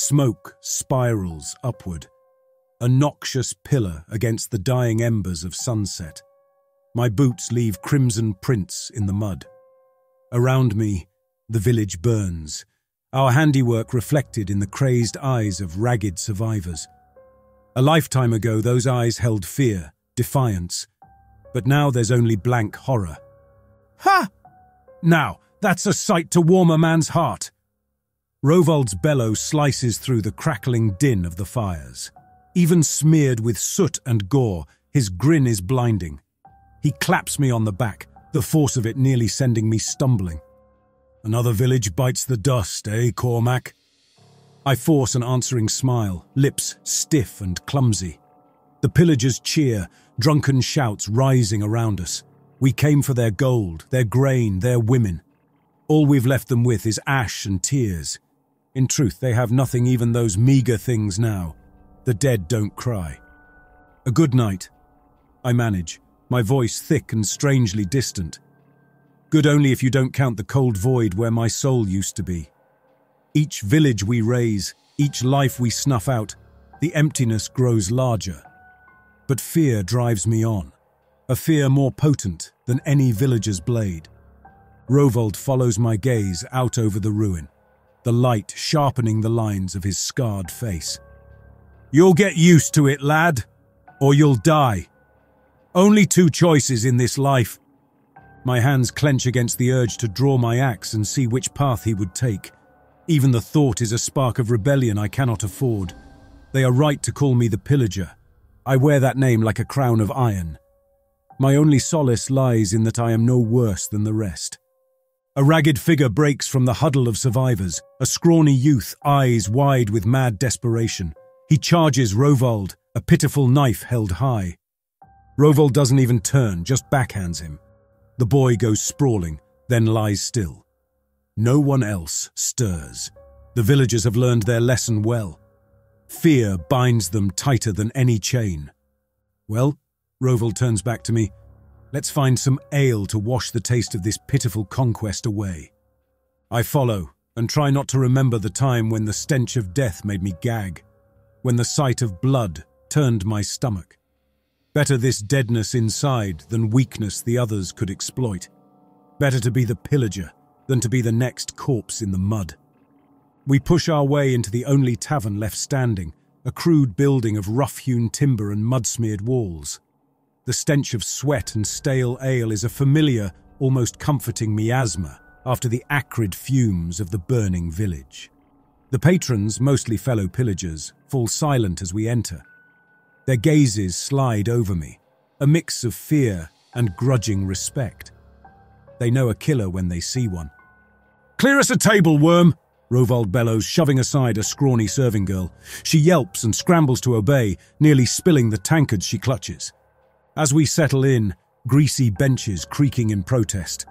Smoke spirals upward, a noxious pillar against the dying embers of sunset. My boots leave crimson prints in the mud. Around me, the village burns, our handiwork reflected in the crazed eyes of ragged survivors. A lifetime ago, those eyes held fear, defiance, but now there's only blank horror. Ha! Now, that's a sight to warm a man's heart. Rovald's bellow slices through the crackling din of the fires. Even smeared with soot and gore, his grin is blinding. He claps me on the back, the force of it nearly sending me stumbling. Another village bites the dust, eh, Cormac? I force an answering smile, lips stiff and clumsy. The pillagers cheer, drunken shouts rising around us. We came for their gold, their grain, their women. All we've left them with is ash and tears. In truth, they have nothing even those meagre things now. The dead don't cry. A good night. I manage, my voice thick and strangely distant. Good only if you don't count the cold void where my soul used to be. Each village we raze, each life we snuff out, the emptiness grows larger. But fear drives me on, a fear more potent than any villager's blade. Rovald follows my gaze out over the ruin the light sharpening the lines of his scarred face. You'll get used to it, lad, or you'll die. Only two choices in this life. My hands clench against the urge to draw my axe and see which path he would take. Even the thought is a spark of rebellion I cannot afford. They are right to call me the pillager. I wear that name like a crown of iron. My only solace lies in that I am no worse than the rest. A ragged figure breaks from the huddle of survivors, a scrawny youth, eyes wide with mad desperation. He charges Rovald, a pitiful knife held high. Rovald doesn't even turn, just backhands him. The boy goes sprawling, then lies still. No one else stirs. The villagers have learned their lesson well. Fear binds them tighter than any chain. Well, Rovald turns back to me. Let's find some ale to wash the taste of this pitiful conquest away. I follow and try not to remember the time when the stench of death made me gag, when the sight of blood turned my stomach. Better this deadness inside than weakness the others could exploit. Better to be the pillager than to be the next corpse in the mud. We push our way into the only tavern left standing, a crude building of rough-hewn timber and mud-smeared walls. The stench of sweat and stale ale is a familiar, almost comforting miasma after the acrid fumes of the burning village. The patrons, mostly fellow pillagers, fall silent as we enter. Their gazes slide over me, a mix of fear and grudging respect. They know a killer when they see one. Clear us a table, worm! Rovald bellows, shoving aside a scrawny serving girl. She yelps and scrambles to obey, nearly spilling the tankards she clutches. As we settle in, greasy benches creaking in protest,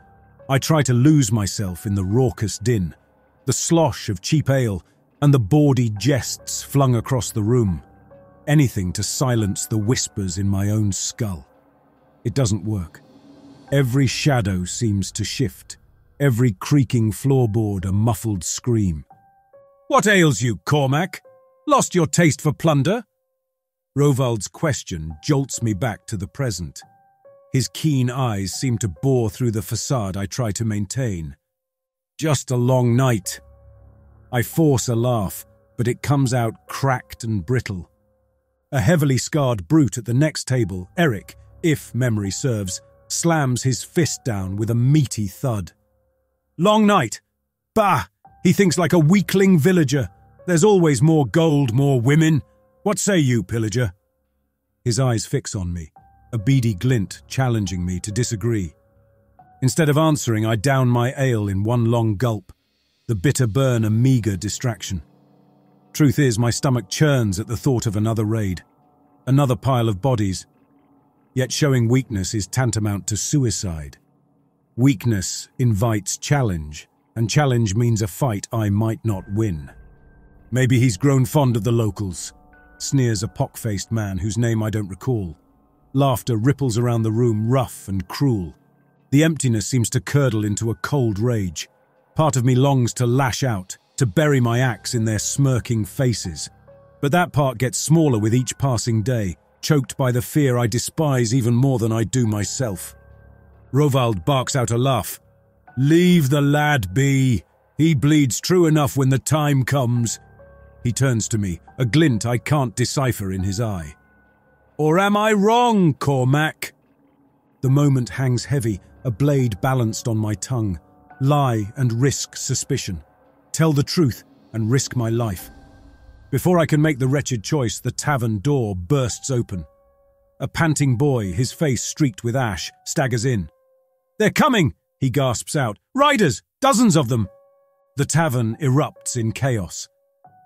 I try to lose myself in the raucous din, the slosh of cheap ale, and the bawdy jests flung across the room. Anything to silence the whispers in my own skull. It doesn't work. Every shadow seems to shift, every creaking floorboard a muffled scream. What ails you, Cormac? Lost your taste for plunder? Rovald's question jolts me back to the present. His keen eyes seem to bore through the facade I try to maintain. Just a long night. I force a laugh, but it comes out cracked and brittle. A heavily scarred brute at the next table, Eric, if memory serves, slams his fist down with a meaty thud. Long night! Bah! He thinks like a weakling villager. There's always more gold, more women. What say you, pillager? His eyes fix on me, a beady glint challenging me to disagree. Instead of answering, I down my ale in one long gulp, the bitter burn a meagre distraction. Truth is, my stomach churns at the thought of another raid, another pile of bodies. Yet showing weakness is tantamount to suicide. Weakness invites challenge, and challenge means a fight I might not win. Maybe he's grown fond of the locals, sneers a pock-faced man whose name I don't recall. Laughter ripples around the room, rough and cruel. The emptiness seems to curdle into a cold rage. Part of me longs to lash out, to bury my axe in their smirking faces. But that part gets smaller with each passing day, choked by the fear I despise even more than I do myself. Rovald barks out a laugh. Leave the lad be. He bleeds true enough when the time comes. He turns to me, a glint I can't decipher in his eye. Or am I wrong, Cormac? The moment hangs heavy, a blade balanced on my tongue. Lie and risk suspicion. Tell the truth and risk my life. Before I can make the wretched choice, the tavern door bursts open. A panting boy, his face streaked with ash, staggers in. They're coming, he gasps out. Riders, dozens of them. The tavern erupts in chaos.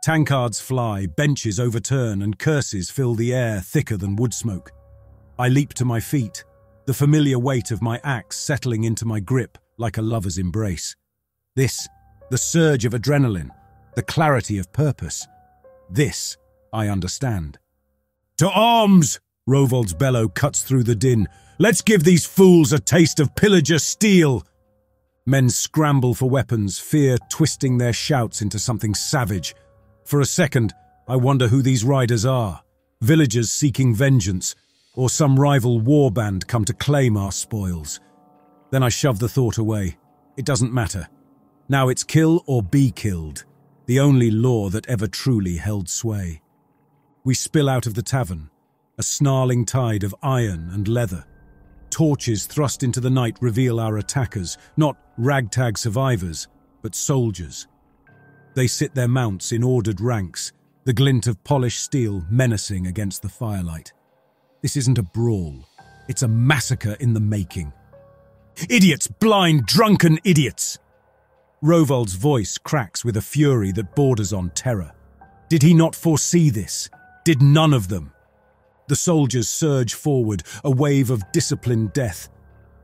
Tankards fly, benches overturn, and curses fill the air thicker than wood smoke. I leap to my feet, the familiar weight of my axe settling into my grip like a lover's embrace. This, the surge of adrenaline, the clarity of purpose. This I understand. To arms! Rovald's bellow cuts through the din. Let's give these fools a taste of pillager steel! Men scramble for weapons, fear twisting their shouts into something savage. For a second, I wonder who these riders are. Villagers seeking vengeance, or some rival warband come to claim our spoils. Then I shove the thought away. It doesn't matter. Now it's kill or be killed the only law that ever truly held sway. We spill out of the tavern, a snarling tide of iron and leather. Torches thrust into the night reveal our attackers, not ragtag survivors, but soldiers. They sit their mounts in ordered ranks, the glint of polished steel menacing against the firelight. This isn't a brawl, it's a massacre in the making. Idiots, blind, drunken idiots! Rovald's voice cracks with a fury that borders on terror. Did he not foresee this? Did none of them? The soldiers surge forward, a wave of disciplined death.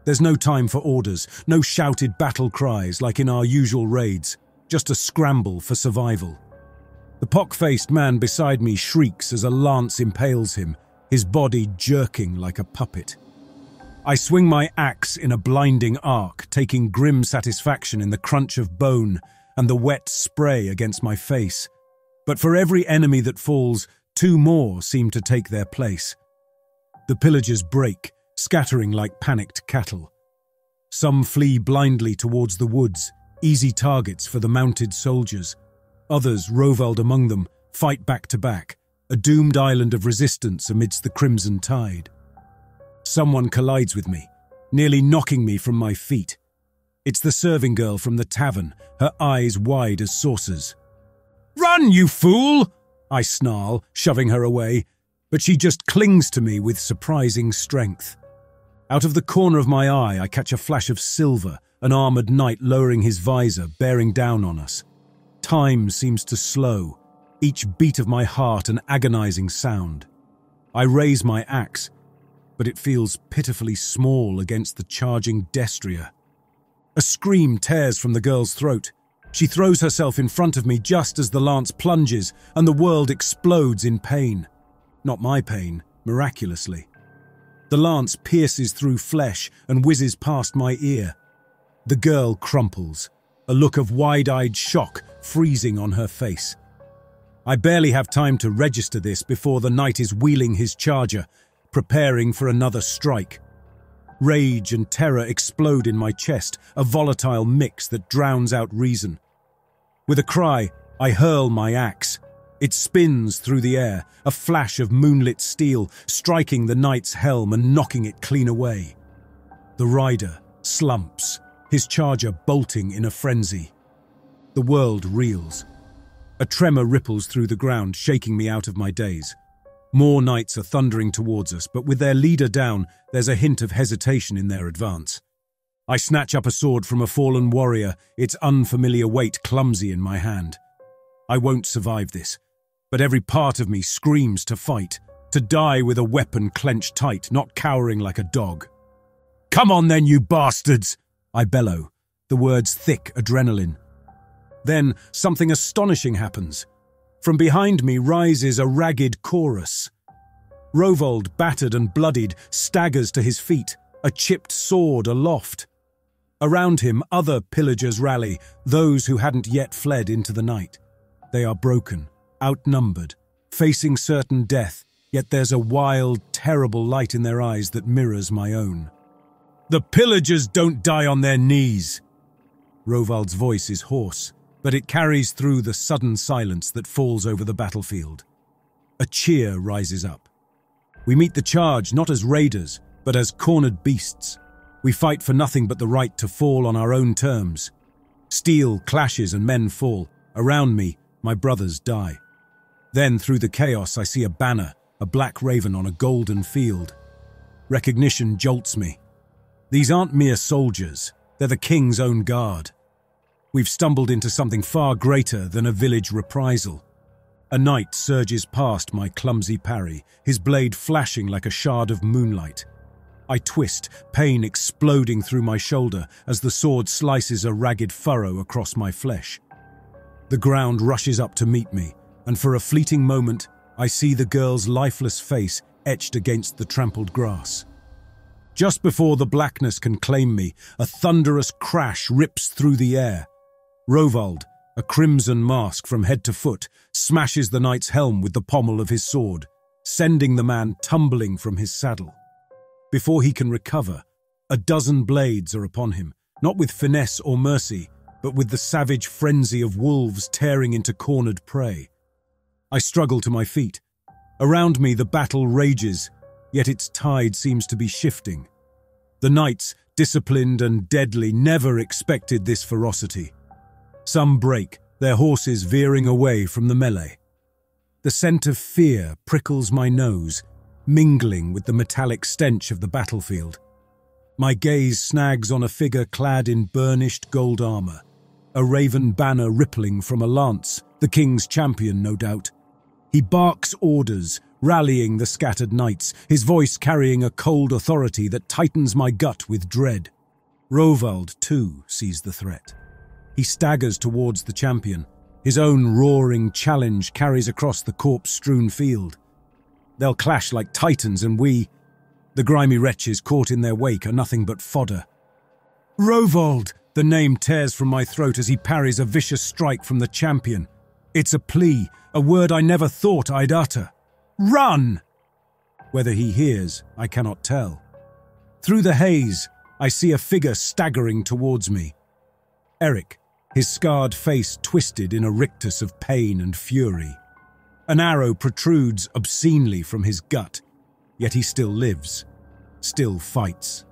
There's no time for orders, no shouted battle cries like in our usual raids, just a scramble for survival. The pock-faced man beside me shrieks as a lance impales him, his body jerking like a puppet. I swing my axe in a blinding arc, taking grim satisfaction in the crunch of bone and the wet spray against my face. But for every enemy that falls, two more seem to take their place. The pillagers break, scattering like panicked cattle. Some flee blindly towards the woods, easy targets for the mounted soldiers. Others, Rovald among them, fight back to back, a doomed island of resistance amidst the crimson tide. Someone collides with me, nearly knocking me from my feet. It's the serving girl from the tavern, her eyes wide as saucers. Run, you fool! I snarl, shoving her away, but she just clings to me with surprising strength. Out of the corner of my eye, I catch a flash of silver, an armored knight lowering his visor, bearing down on us. Time seems to slow, each beat of my heart an agonizing sound. I raise my axe, but it feels pitifully small against the charging destrier. A scream tears from the girl's throat. She throws herself in front of me just as the lance plunges and the world explodes in pain. Not my pain, miraculously. The lance pierces through flesh and whizzes past my ear. The girl crumples, a look of wide-eyed shock freezing on her face. I barely have time to register this before the knight is wheeling his charger preparing for another strike. Rage and terror explode in my chest, a volatile mix that drowns out reason. With a cry, I hurl my axe. It spins through the air, a flash of moonlit steel, striking the knight's helm and knocking it clean away. The rider slumps, his charger bolting in a frenzy. The world reels. A tremor ripples through the ground, shaking me out of my daze. More knights are thundering towards us, but with their leader down, there's a hint of hesitation in their advance. I snatch up a sword from a fallen warrior, its unfamiliar weight clumsy in my hand. I won't survive this, but every part of me screams to fight, to die with a weapon clenched tight, not cowering like a dog. Come on then, you bastards! I bellow, the words thick adrenaline. Then something astonishing happens. From behind me rises a ragged chorus. Rovald, battered and bloodied, staggers to his feet, a chipped sword aloft. Around him, other pillagers rally, those who hadn't yet fled into the night. They are broken, outnumbered, facing certain death, yet there's a wild, terrible light in their eyes that mirrors my own. The pillagers don't die on their knees. Rovald's voice is hoarse, but it carries through the sudden silence that falls over the battlefield. A cheer rises up. We meet the charge not as raiders, but as cornered beasts. We fight for nothing but the right to fall on our own terms. Steel clashes and men fall. Around me, my brothers die. Then, through the chaos, I see a banner, a black raven on a golden field. Recognition jolts me. These aren't mere soldiers, they're the king's own guard. We've stumbled into something far greater than a village reprisal. A knight surges past my clumsy parry, his blade flashing like a shard of moonlight. I twist, pain exploding through my shoulder as the sword slices a ragged furrow across my flesh. The ground rushes up to meet me, and for a fleeting moment, I see the girl's lifeless face etched against the trampled grass. Just before the blackness can claim me, a thunderous crash rips through the air. Rovald, a crimson mask from head to foot, smashes the knight's helm with the pommel of his sword, sending the man tumbling from his saddle. Before he can recover, a dozen blades are upon him, not with finesse or mercy, but with the savage frenzy of wolves tearing into cornered prey. I struggle to my feet. Around me the battle rages, yet its tide seems to be shifting. The knights, disciplined and deadly, never expected this ferocity. Some break, their horses veering away from the melee. The scent of fear prickles my nose, mingling with the metallic stench of the battlefield. My gaze snags on a figure clad in burnished gold armor, a raven banner rippling from a lance, the king's champion, no doubt. He barks orders, rallying the scattered knights, his voice carrying a cold authority that tightens my gut with dread. Rovald, too, sees the threat. He staggers towards the champion. His own roaring challenge carries across the corpse-strewn field. They'll clash like titans and we, the grimy wretches caught in their wake, are nothing but fodder. Rovald! The name tears from my throat as he parries a vicious strike from the champion. It's a plea, a word I never thought I'd utter. Run! Whether he hears, I cannot tell. Through the haze, I see a figure staggering towards me. Eric, his scarred face twisted in a rictus of pain and fury. An arrow protrudes obscenely from his gut, yet he still lives, still fights.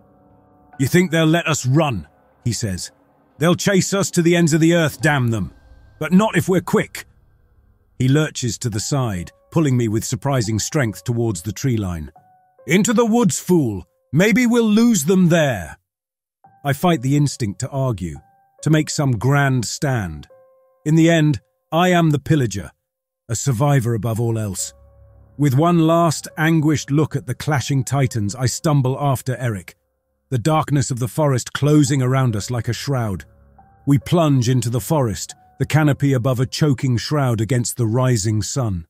You think they'll let us run, he says. They'll chase us to the ends of the earth, damn them. But not if we're quick. He lurches to the side, pulling me with surprising strength towards the tree line. Into the woods, fool! Maybe we'll lose them there. I fight the instinct to argue, to make some grand stand. In the end, I am the pillager, a survivor above all else. With one last anguished look at the clashing titans, I stumble after Eric, the darkness of the forest closing around us like a shroud. We plunge into the forest, the canopy above a choking shroud against the rising sun.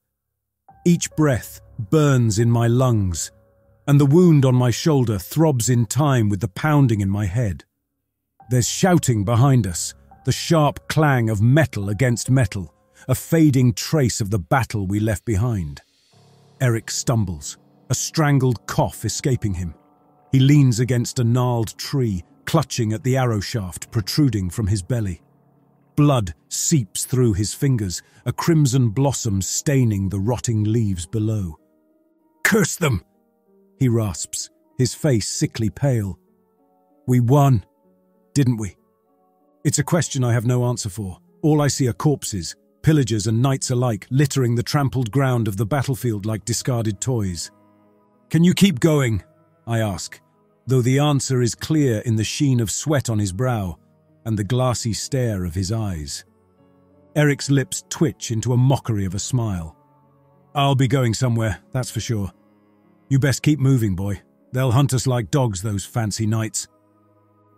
Each breath burns in my lungs, and the wound on my shoulder throbs in time with the pounding in my head. There's shouting behind us, the sharp clang of metal against metal, a fading trace of the battle we left behind. Eric stumbles, a strangled cough escaping him. He leans against a gnarled tree, clutching at the arrow shaft protruding from his belly. Blood seeps through his fingers, a crimson blossom staining the rotting leaves below. Curse them! He rasps, his face sickly pale. We won, didn't we? It's a question I have no answer for. All I see are corpses, pillagers and knights alike littering the trampled ground of the battlefield like discarded toys. Can you keep going? I ask, though the answer is clear in the sheen of sweat on his brow and the glassy stare of his eyes. Eric's lips twitch into a mockery of a smile. I'll be going somewhere, that's for sure. You best keep moving, boy. They'll hunt us like dogs, those fancy knights.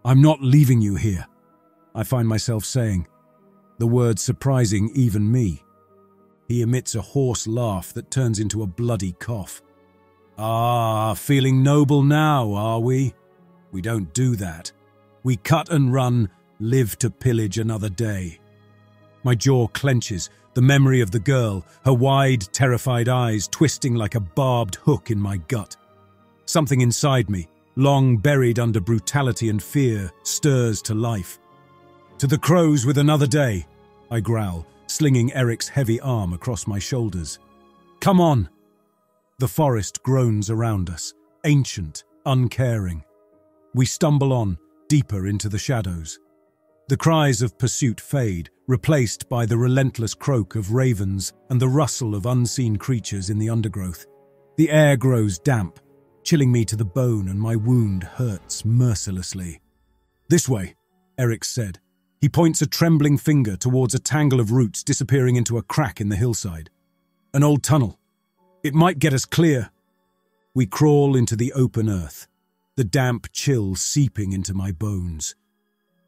I'm not leaving you here, I find myself saying, the word surprising even me. He emits a hoarse laugh that turns into a bloody cough. Ah, feeling noble now, are we? We don't do that. We cut and run, live to pillage another day. My jaw clenches, the memory of the girl, her wide, terrified eyes twisting like a barbed hook in my gut. Something inside me, long buried under brutality and fear, stirs to life. To the crows with another day, I growl, slinging Eric's heavy arm across my shoulders. Come on! The forest groans around us, ancient, uncaring. We stumble on, deeper into the shadows. The cries of pursuit fade, replaced by the relentless croak of ravens and the rustle of unseen creatures in the undergrowth. The air grows damp, chilling me to the bone and my wound hurts mercilessly. This way, Eric said. He points a trembling finger towards a tangle of roots disappearing into a crack in the hillside. An old tunnel. It might get us clear. We crawl into the open earth, the damp chill seeping into my bones.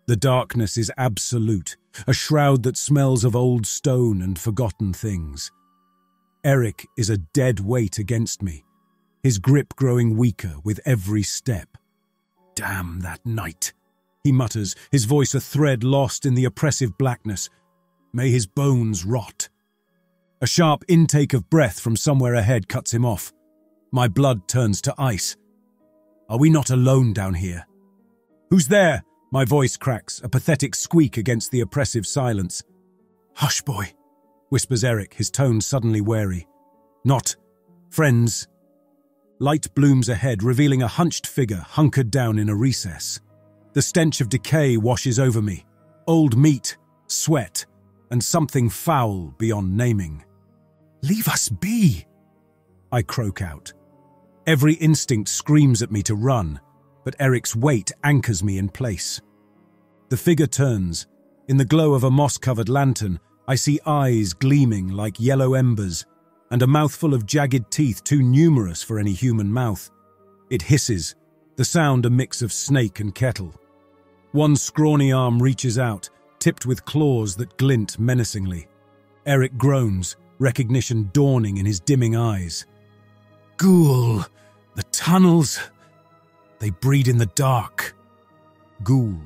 The darkness is absolute, a shroud that smells of old stone and forgotten things. Eric is a dead weight against me, his grip growing weaker with every step. Damn that knight, he mutters, his voice a thread lost in the oppressive blackness. May his bones rot. A sharp intake of breath from somewhere ahead cuts him off. My blood turns to ice. Are we not alone down here? Who's there? My voice cracks, a pathetic squeak against the oppressive silence. Hush, boy, whispers Eric, his tone suddenly wary. Not. Friends. Light blooms ahead, revealing a hunched figure hunkered down in a recess. The stench of decay washes over me. Old meat, sweat, and something foul beyond naming. Leave us be! I croak out. Every instinct screams at me to run, but Eric's weight anchors me in place. The figure turns. In the glow of a moss-covered lantern, I see eyes gleaming like yellow embers, and a mouthful of jagged teeth too numerous for any human mouth. It hisses, the sound a mix of snake and kettle. One scrawny arm reaches out, tipped with claws that glint menacingly. Eric groans, recognition dawning in his dimming eyes. Ghoul! The tunnels! They breed in the dark. Ghoul.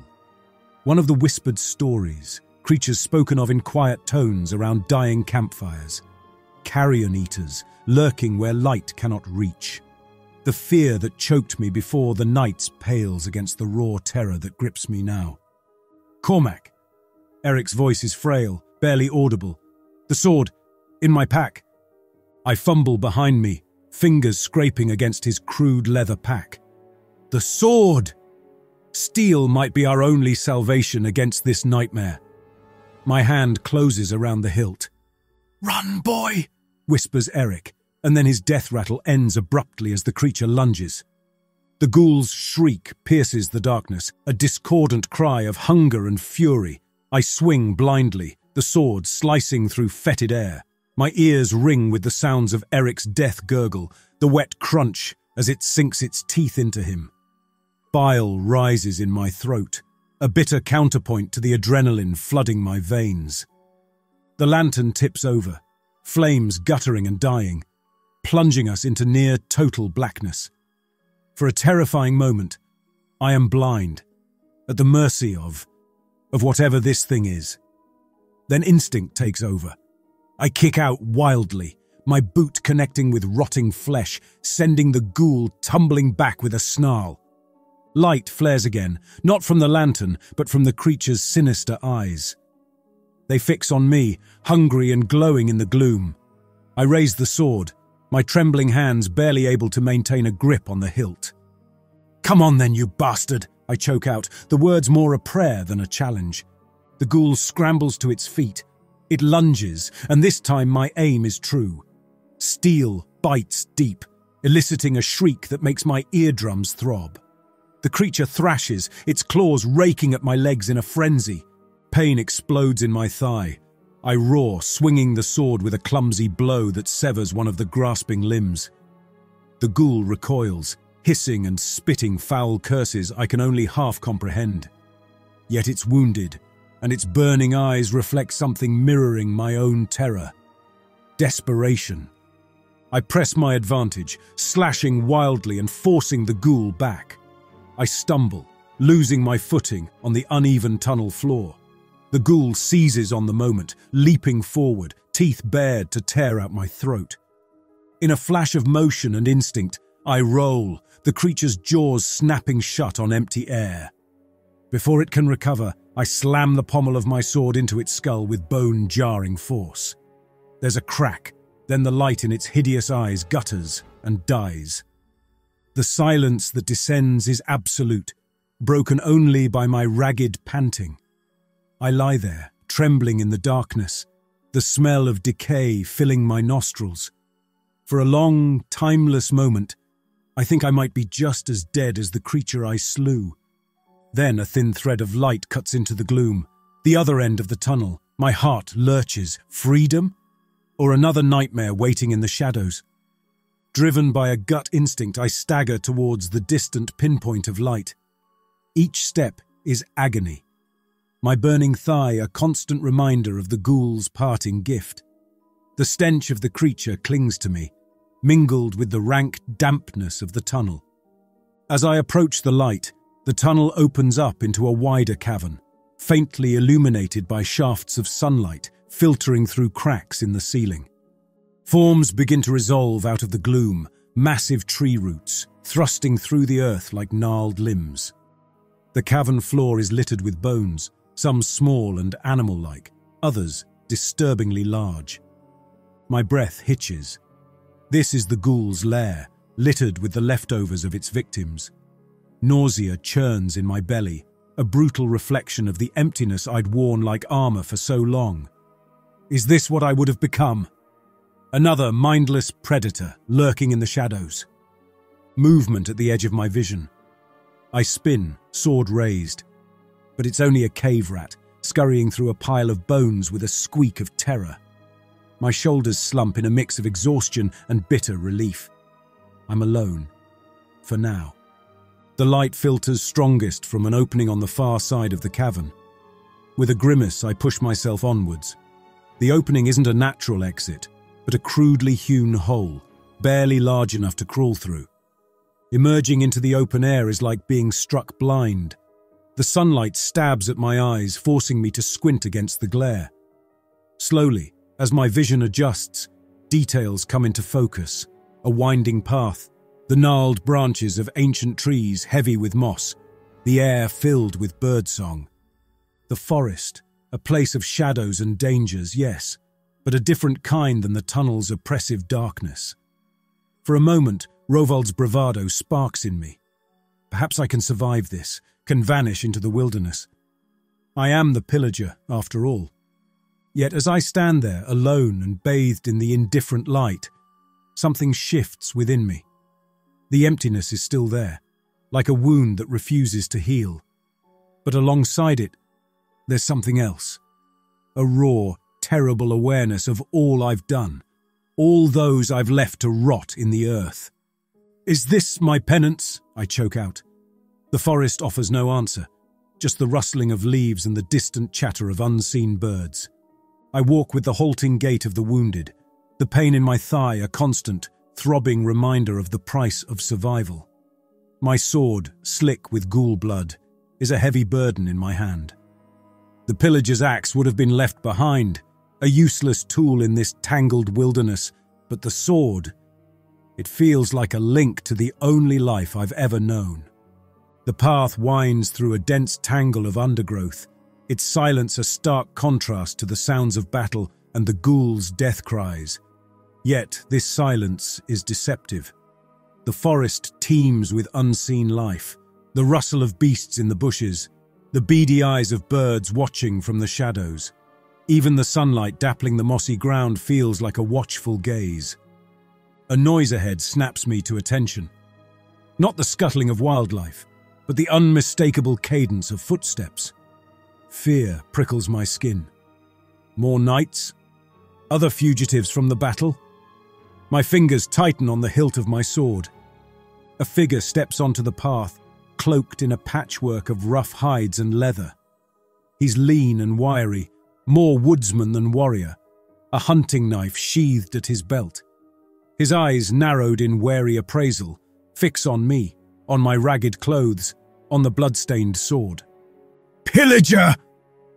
One of the whispered stories, creatures spoken of in quiet tones around dying campfires. Carrion eaters, lurking where light cannot reach. The fear that choked me before the knights pales against the raw terror that grips me now. Cormac. Eric's voice is frail, barely audible. The sword, in my pack. I fumble behind me, fingers scraping against his crude leather pack. The sword! Steel might be our only salvation against this nightmare. My hand closes around the hilt. Run, boy, whispers Eric, and then his death rattle ends abruptly as the creature lunges. The ghoul's shriek pierces the darkness, a discordant cry of hunger and fury. I swing blindly, the sword slicing through fetid air. My ears ring with the sounds of Eric's death gurgle, the wet crunch as it sinks its teeth into him. Bile rises in my throat, a bitter counterpoint to the adrenaline flooding my veins. The lantern tips over, flames guttering and dying, plunging us into near total blackness. For a terrifying moment, I am blind, at the mercy of, of whatever this thing is. Then instinct takes over. I kick out wildly, my boot connecting with rotting flesh, sending the ghoul tumbling back with a snarl. Light flares again, not from the lantern, but from the creature's sinister eyes. They fix on me, hungry and glowing in the gloom. I raise the sword, my trembling hands barely able to maintain a grip on the hilt. Come on then, you bastard, I choke out, the words more a prayer than a challenge. The ghoul scrambles to its feet, it lunges, and this time my aim is true. Steel bites deep, eliciting a shriek that makes my eardrums throb. The creature thrashes, its claws raking at my legs in a frenzy. Pain explodes in my thigh. I roar, swinging the sword with a clumsy blow that severs one of the grasping limbs. The ghoul recoils, hissing and spitting foul curses I can only half comprehend. Yet it's wounded, and its burning eyes reflect something mirroring my own terror. Desperation. I press my advantage, slashing wildly and forcing the ghoul back. I stumble, losing my footing on the uneven tunnel floor. The ghoul seizes on the moment, leaping forward, teeth bared to tear out my throat. In a flash of motion and instinct, I roll, the creature's jaws snapping shut on empty air. Before it can recover, I slam the pommel of my sword into its skull with bone-jarring force. There's a crack, then the light in its hideous eyes gutters and dies. The silence that descends is absolute, broken only by my ragged panting. I lie there, trembling in the darkness, the smell of decay filling my nostrils. For a long, timeless moment, I think I might be just as dead as the creature I slew. Then a thin thread of light cuts into the gloom. The other end of the tunnel. My heart lurches. Freedom? Or another nightmare waiting in the shadows? Driven by a gut instinct, I stagger towards the distant pinpoint of light. Each step is agony. My burning thigh a constant reminder of the ghoul's parting gift. The stench of the creature clings to me, mingled with the rank dampness of the tunnel. As I approach the light, the tunnel opens up into a wider cavern, faintly illuminated by shafts of sunlight filtering through cracks in the ceiling. Forms begin to resolve out of the gloom, massive tree roots, thrusting through the earth like gnarled limbs. The cavern floor is littered with bones, some small and animal-like, others disturbingly large. My breath hitches. This is the ghoul's lair, littered with the leftovers of its victims. Nausea churns in my belly, a brutal reflection of the emptiness I'd worn like armor for so long. Is this what I would have become? Another mindless predator lurking in the shadows. Movement at the edge of my vision. I spin, sword raised. But it's only a cave rat, scurrying through a pile of bones with a squeak of terror. My shoulders slump in a mix of exhaustion and bitter relief. I'm alone. For now. The light filters strongest from an opening on the far side of the cavern. With a grimace, I push myself onwards. The opening isn't a natural exit, but a crudely hewn hole, barely large enough to crawl through. Emerging into the open air is like being struck blind. The sunlight stabs at my eyes, forcing me to squint against the glare. Slowly, as my vision adjusts, details come into focus. A winding path, the gnarled branches of ancient trees heavy with moss, the air filled with birdsong. The forest, a place of shadows and dangers, yes, but a different kind than the tunnel's oppressive darkness. For a moment, Rovald's bravado sparks in me. Perhaps I can survive this, can vanish into the wilderness. I am the pillager, after all. Yet as I stand there, alone and bathed in the indifferent light, something shifts within me. The emptiness is still there, like a wound that refuses to heal. But alongside it, there's something else. A raw, terrible awareness of all I've done, all those I've left to rot in the earth. Is this my penance? I choke out. The forest offers no answer, just the rustling of leaves and the distant chatter of unseen birds. I walk with the halting gait of the wounded, the pain in my thigh a constant, throbbing reminder of the price of survival. My sword, slick with ghoul blood, is a heavy burden in my hand. The pillager's axe would have been left behind, a useless tool in this tangled wilderness, but the sword, it feels like a link to the only life I've ever known. The path winds through a dense tangle of undergrowth, its silence a stark contrast to the sounds of battle and the ghoul's death cries. Yet this silence is deceptive. The forest teems with unseen life, the rustle of beasts in the bushes, the beady eyes of birds watching from the shadows. Even the sunlight dappling the mossy ground feels like a watchful gaze. A noise ahead snaps me to attention. Not the scuttling of wildlife, but the unmistakable cadence of footsteps. Fear prickles my skin. More knights? Other fugitives from the battle? My fingers tighten on the hilt of my sword. A figure steps onto the path, cloaked in a patchwork of rough hides and leather. He's lean and wiry, more woodsman than warrior, a hunting knife sheathed at his belt. His eyes narrowed in wary appraisal, fix on me, on my ragged clothes, on the blood-stained sword. Pillager!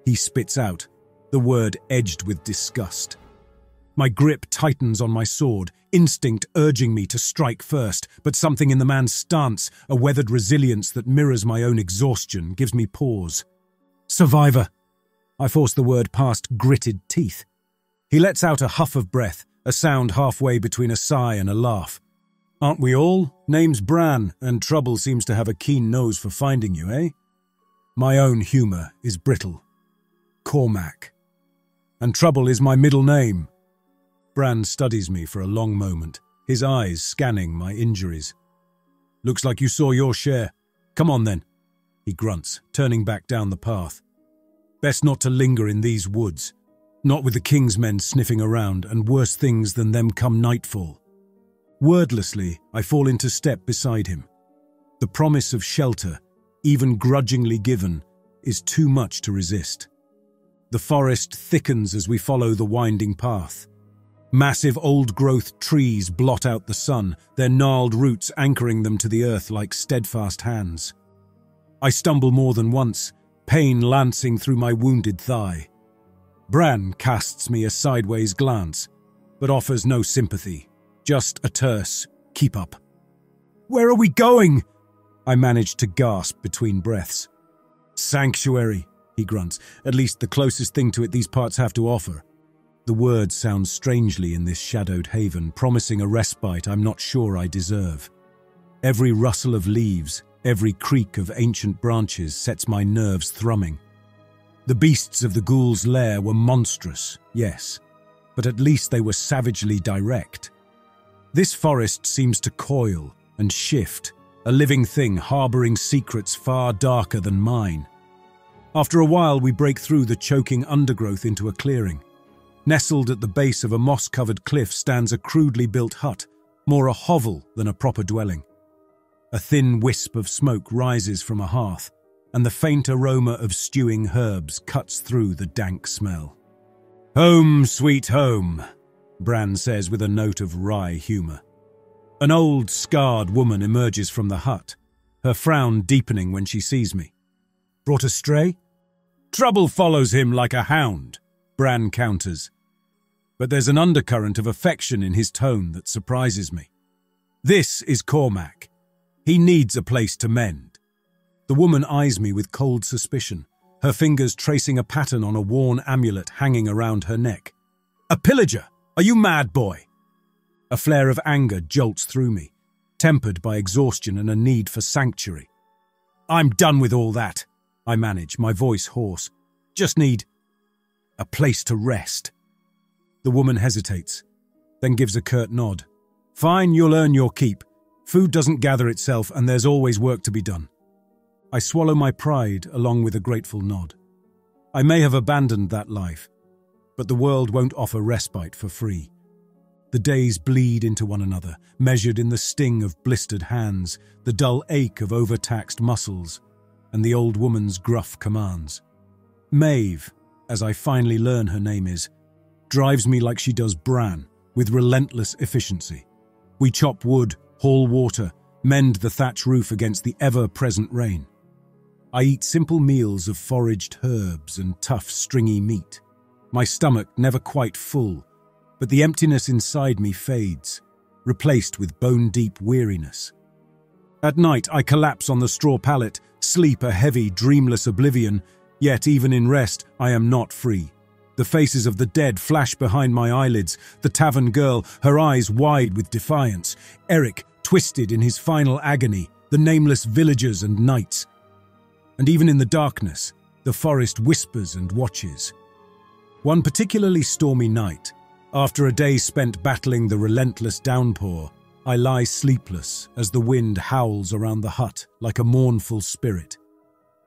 He spits out, the word edged with disgust. My grip tightens on my sword, instinct urging me to strike first, but something in the man's stance, a weathered resilience that mirrors my own exhaustion, gives me pause. Survivor. I force the word past gritted teeth. He lets out a huff of breath, a sound halfway between a sigh and a laugh. Aren't we all? Name's Bran, and Trouble seems to have a keen nose for finding you, eh? My own humour is brittle. Cormac. And Trouble is my middle name. Bran studies me for a long moment, his eyes scanning my injuries. Looks like you saw your share. Come on then, he grunts, turning back down the path. Best not to linger in these woods, not with the king's men sniffing around, and worse things than them come nightfall. Wordlessly, I fall into step beside him. The promise of shelter, even grudgingly given, is too much to resist. The forest thickens as we follow the winding path. Massive old-growth trees blot out the sun, their gnarled roots anchoring them to the earth like steadfast hands. I stumble more than once, pain lancing through my wounded thigh. Bran casts me a sideways glance, but offers no sympathy, just a terse, keep up. Where are we going? I manage to gasp between breaths. Sanctuary, he grunts, at least the closest thing to it these parts have to offer. The word sounds strangely in this shadowed haven, promising a respite I'm not sure I deserve. Every rustle of leaves, every creak of ancient branches sets my nerves thrumming. The beasts of the ghoul's lair were monstrous, yes, but at least they were savagely direct. This forest seems to coil and shift, a living thing harboring secrets far darker than mine. After a while, we break through the choking undergrowth into a clearing. Nestled at the base of a moss-covered cliff stands a crudely built hut, more a hovel than a proper dwelling. A thin wisp of smoke rises from a hearth, and the faint aroma of stewing herbs cuts through the dank smell. Home, sweet home, Bran says with a note of wry humour. An old, scarred woman emerges from the hut, her frown deepening when she sees me. Brought astray? Trouble follows him like a hound, Bran counters, but there's an undercurrent of affection in his tone that surprises me. This is Cormac. He needs a place to mend. The woman eyes me with cold suspicion, her fingers tracing a pattern on a worn amulet hanging around her neck. A pillager! Are you mad, boy? A flare of anger jolts through me, tempered by exhaustion and a need for sanctuary. I'm done with all that, I manage, my voice hoarse. Just need a place to rest. The woman hesitates, then gives a curt nod. Fine, you'll earn your keep. Food doesn't gather itself, and there's always work to be done. I swallow my pride along with a grateful nod. I may have abandoned that life, but the world won't offer respite for free. The days bleed into one another, measured in the sting of blistered hands, the dull ache of overtaxed muscles, and the old woman's gruff commands. Maeve, as I finally learn her name is, drives me like she does Bran, with relentless efficiency. We chop wood, haul water, mend the thatch roof against the ever-present rain. I eat simple meals of foraged herbs and tough, stringy meat. My stomach never quite full, but the emptiness inside me fades, replaced with bone-deep weariness. At night, I collapse on the straw pallet, sleep a heavy, dreamless oblivion, yet even in rest, I am not free. The faces of the dead flash behind my eyelids, the tavern girl, her eyes wide with defiance, Eric, twisted in his final agony, the nameless villagers and knights. And even in the darkness, the forest whispers and watches. One particularly stormy night, after a day spent battling the relentless downpour, I lie sleepless as the wind howls around the hut like a mournful spirit.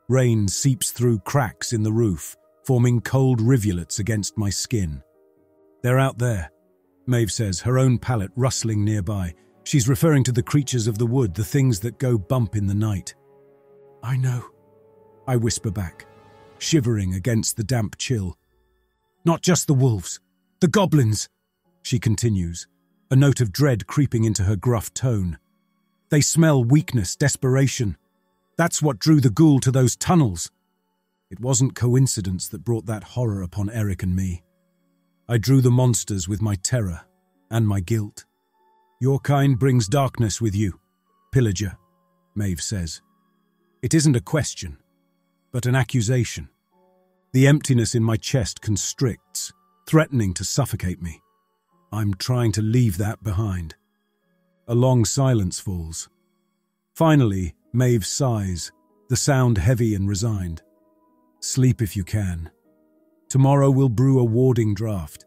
Rain seeps through cracks in the roof, forming cold rivulets against my skin. They're out there, Maeve says, her own pallet rustling nearby. She's referring to the creatures of the wood, the things that go bump in the night. I know, I whisper back, shivering against the damp chill. Not just the wolves, the goblins, she continues, a note of dread creeping into her gruff tone. They smell weakness, desperation. That's what drew the ghoul to those tunnels. It wasn't coincidence that brought that horror upon Eric and me. I drew the monsters with my terror and my guilt. Your kind brings darkness with you, pillager, Maeve says. It isn't a question, but an accusation. The emptiness in my chest constricts, threatening to suffocate me. I'm trying to leave that behind. A long silence falls. Finally, Maeve sighs, the sound heavy and resigned. Sleep if you can. Tomorrow we'll brew a warding draught.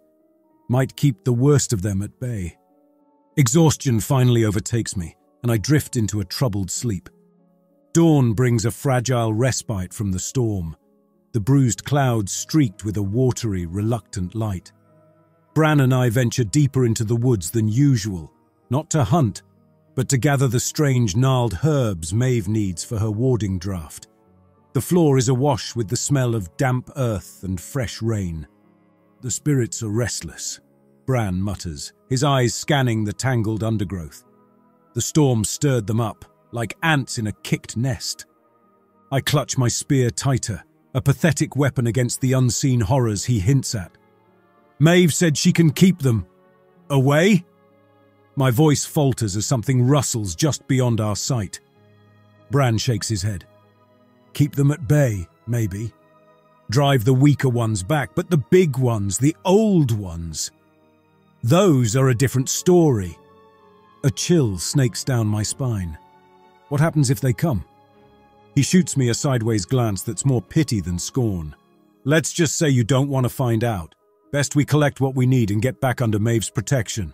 Might keep the worst of them at bay. Exhaustion finally overtakes me, and I drift into a troubled sleep. Dawn brings a fragile respite from the storm, the bruised clouds streaked with a watery, reluctant light. Bran and I venture deeper into the woods than usual, not to hunt, but to gather the strange gnarled herbs Maeve needs for her warding draught. The floor is awash with the smell of damp earth and fresh rain. The spirits are restless, Bran mutters, his eyes scanning the tangled undergrowth. The storm stirred them up, like ants in a kicked nest. I clutch my spear tighter, a pathetic weapon against the unseen horrors he hints at. Maeve said she can keep them. Away? My voice falters as something rustles just beyond our sight. Bran shakes his head. Keep them at bay, maybe. Drive the weaker ones back, but the big ones, the old ones, those are a different story. A chill snakes down my spine. What happens if they come? He shoots me a sideways glance that's more pity than scorn. Let's just say you don't want to find out. Best we collect what we need and get back under Maeve's protection.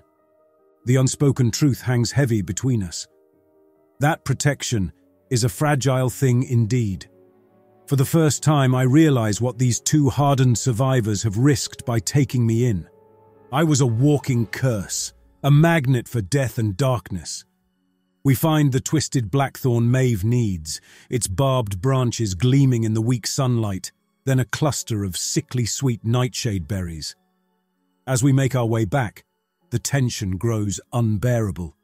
The unspoken truth hangs heavy between us. That protection is a fragile thing indeed. For the first time, I realize what these two hardened survivors have risked by taking me in. I was a walking curse, a magnet for death and darkness. We find the twisted blackthorn Maeve needs, its barbed branches gleaming in the weak sunlight, then a cluster of sickly sweet nightshade berries. As we make our way back, the tension grows unbearable.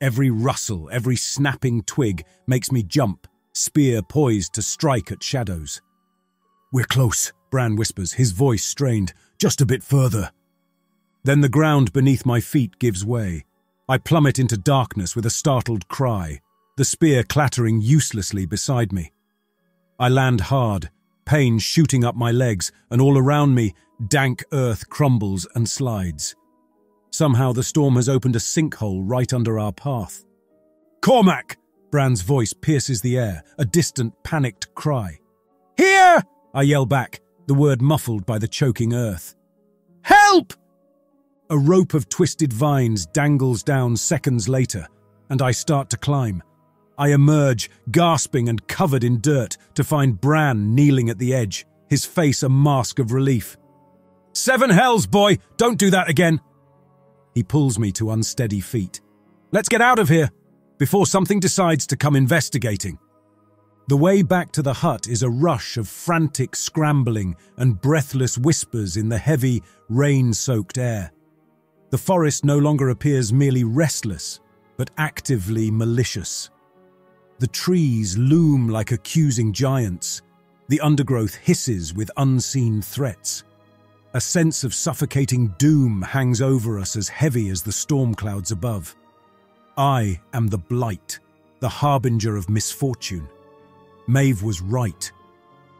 Every rustle, every snapping twig makes me jump, spear poised to strike at shadows. We're close, Bran whispers, his voice strained. Just a bit further. Then the ground beneath my feet gives way. I plummet into darkness with a startled cry, the spear clattering uselessly beside me. I land hard, pain shooting up my legs, and all around me, dank earth crumbles and slides. Somehow the storm has opened a sinkhole right under our path. Cormac! Bran's voice pierces the air, a distant, panicked cry. Here! I yell back, the word muffled by the choking earth. Help! A rope of twisted vines dangles down seconds later, and I start to climb. I emerge, gasping and covered in dirt, to find Bran kneeling at the edge, his face a mask of relief. Seven hells, boy! Don't do that again! He pulls me to unsteady feet. Let's get out of here, before something decides to come investigating. The way back to the hut is a rush of frantic scrambling and breathless whispers in the heavy, rain-soaked air. The forest no longer appears merely restless, but actively malicious. The trees loom like accusing giants. The undergrowth hisses with unseen threats. A sense of suffocating doom hangs over us as heavy as the storm clouds above. I am the blight, the harbinger of misfortune. Maeve was right.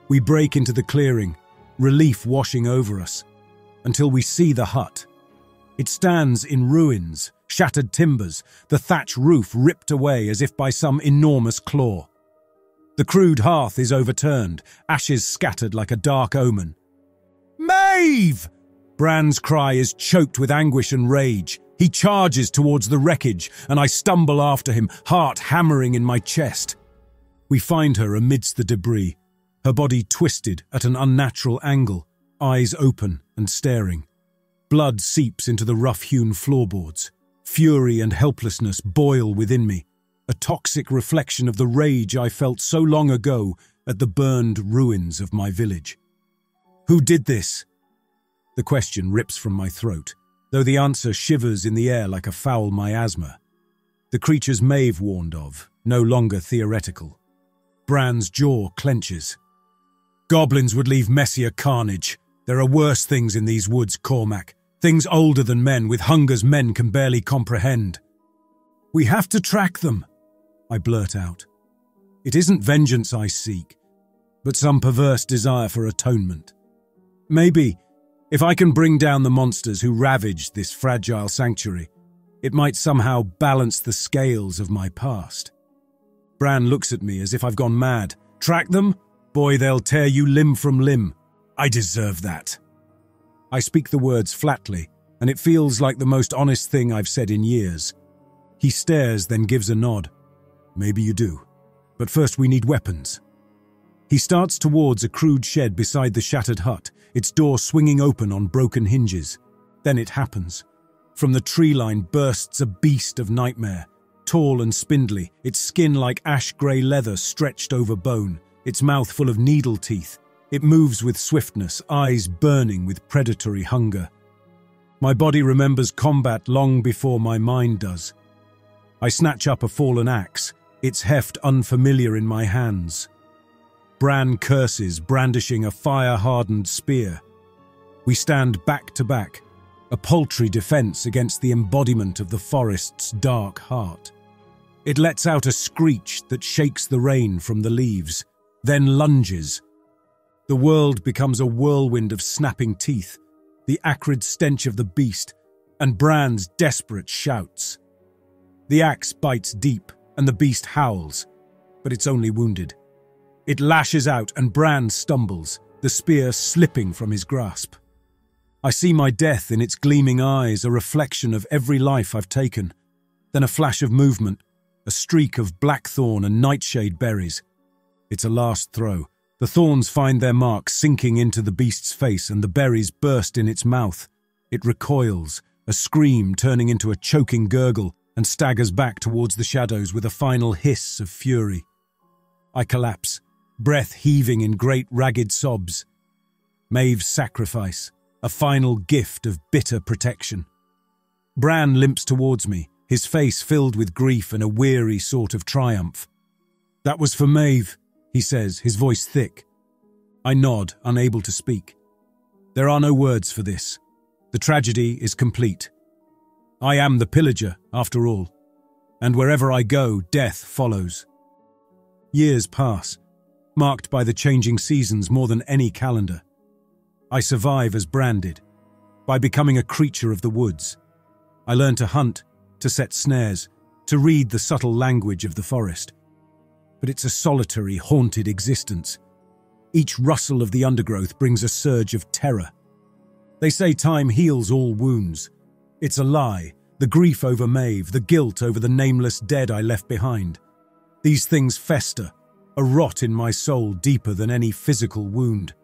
We break into the clearing, relief washing over us, until we see the hut. It stands in ruins, shattered timbers, the thatch roof ripped away as if by some enormous claw. The crude hearth is overturned, ashes scattered like a dark omen. Maeve! Bran's cry is choked with anguish and rage. He charges towards the wreckage, and I stumble after him, heart hammering in my chest. We find her amidst the debris, her body twisted at an unnatural angle, eyes open and staring. Blood seeps into the rough-hewn floorboards. Fury and helplessness boil within me, a toxic reflection of the rage I felt so long ago at the burned ruins of my village. Who did this? The question rips from my throat, though the answer shivers in the air like a foul miasma. The creatures Maeve warned of, no longer theoretical. Bran's jaw clenches. Goblins would leave messier carnage. There are worse things in these woods, Cormac. Things older than men, with hungers men can barely comprehend. We have to track them, I blurt out. It isn't vengeance I seek, but some perverse desire for atonement. Maybe, if I can bring down the monsters who ravaged this fragile sanctuary, it might somehow balance the scales of my past. Bran looks at me as if I've gone mad. Track them? Boy, they'll tear you limb from limb. I deserve that. I speak the words flatly, and it feels like the most honest thing I've said in years. He stares, then gives a nod. Maybe you do. But first we need weapons. He starts towards a crude shed beside the shattered hut, its door swinging open on broken hinges. Then it happens. From the tree line bursts a beast of nightmare, tall and spindly, its skin like ash-grey leather stretched over bone, its mouth full of needle teeth. It moves with swiftness, eyes burning with predatory hunger. My body remembers combat long before my mind does. I snatch up a fallen axe, its heft unfamiliar in my hands. Bran curses, brandishing a fire-hardened spear. We stand back to back, a paltry defense against the embodiment of the forest's dark heart. It lets out a screech that shakes the rain from the leaves, then lunges. The world becomes a whirlwind of snapping teeth, the acrid stench of the beast, and Bran's desperate shouts. The axe bites deep, and the beast howls, but it's only wounded. It lashes out and Bran stumbles, the spear slipping from his grasp. I see my death in its gleaming eyes, a reflection of every life I've taken. Then a flash of movement, a streak of blackthorn and nightshade berries. It's a last throw. The thorns find their mark, sinking into the beast's face, and the berries burst in its mouth. It recoils, a scream turning into a choking gurgle, and staggers back towards the shadows with a final hiss of fury. I collapse, breath heaving in great ragged sobs. Maeve's sacrifice, a final gift of bitter protection. Bran limps towards me, his face filled with grief and a weary sort of triumph. That was for Maeve, he says, his voice thick. I nod, unable to speak. There are no words for this. The tragedy is complete. I am the pillager, after all, and wherever I go, death follows. Years pass, marked by the changing seasons more than any calendar. I survive as Bran did, by becoming a creature of the woods. I learn to hunt, to set snares, to read the subtle language of the forest. But it's a solitary, haunted existence. Each rustle of the undergrowth brings a surge of terror. They say time heals all wounds. It's a lie. The grief over Maeve, the guilt over the nameless dead I left behind. These things fester, a rot in my soul deeper than any physical wound.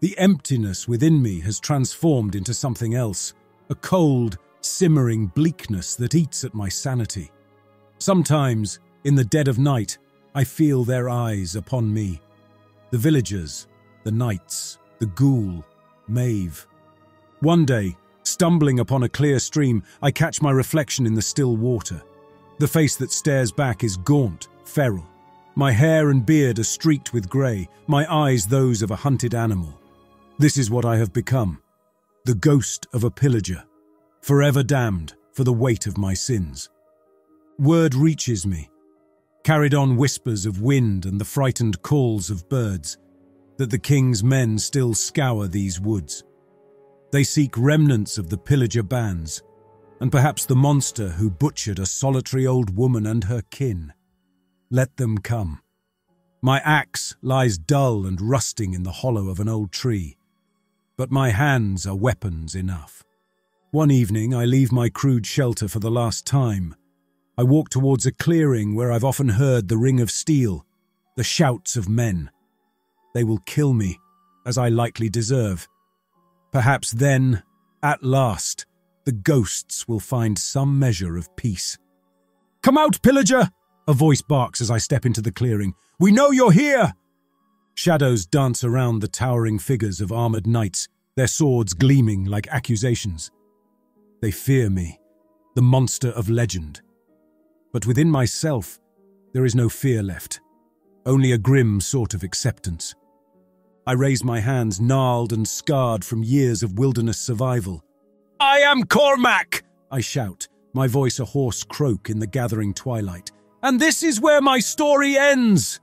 The emptiness within me has transformed into something else, a cold, simmering bleakness that eats at my sanity. Sometimes, in the dead of night, I feel their eyes upon me. The villagers, the knights, the ghoul, Maeve. One day, stumbling upon a clear stream, I catch my reflection in the still water. The face that stares back is gaunt, feral, my hair and beard are streaked with grey, my eyes those of a hunted animal. This is what I have become, the ghost of a pillager, forever damned for the weight of my sins. Word reaches me, carried on whispers of wind and the frightened calls of birds, that the king's men still scour these woods. They seek remnants of the pillager bands, and perhaps the monster who butchered a solitary old woman and her kin. Let them come. My axe lies dull and rusting in the hollow of an old tree, but my hands are weapons enough. One evening, I leave my crude shelter for the last time. I walk towards a clearing where I've often heard the ring of steel, the shouts of men. They will kill me, as I likely deserve. Perhaps then, at last, the ghosts will find some measure of peace. Come out, pillager! A voice barks as I step into the clearing. We know you're here! Shadows dance around the towering figures of armoured knights, their swords gleaming like accusations. They fear me, the monster of legend. But within myself, there is no fear left. only a grim sort of acceptance. I raise my hands, gnarled and scarred from years of wilderness survival. I am Cormac! I shout, my voice a hoarse croak in the gathering twilight. And this is where my story ends!